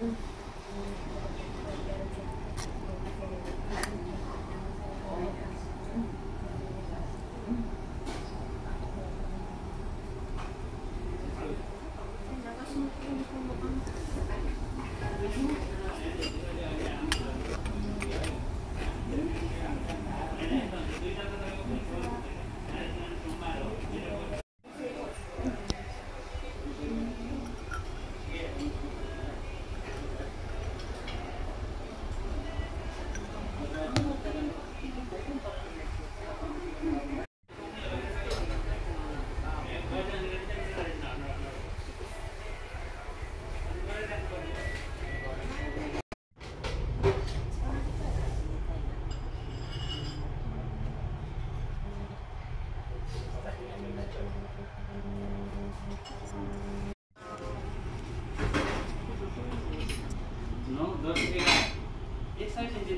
嗯。नौ दस ग्यारह एक साइड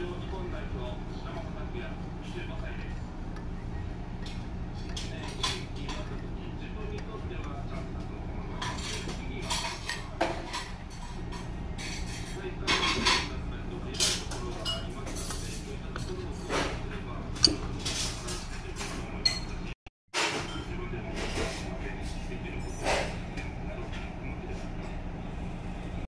常日本代表